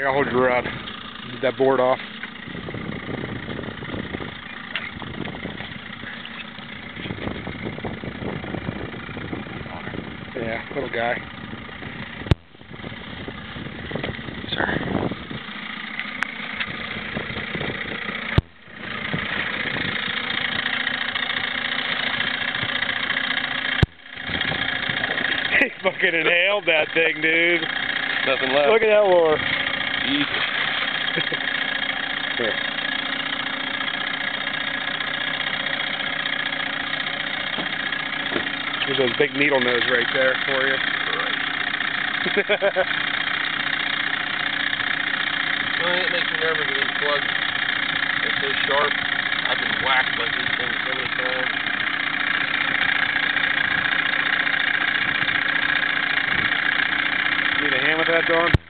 Here, I'll hold your rod. Get that board off. Yeah, little guy. Sir. he fucking inhaled that thing, dude. Nothing left. Look at that lure. Here. There's those big needle nose right there for you. Only thing that makes me nervous is these plugs. They're so sharp. I've been whacked by these things so many times. Need a hand with that, Don?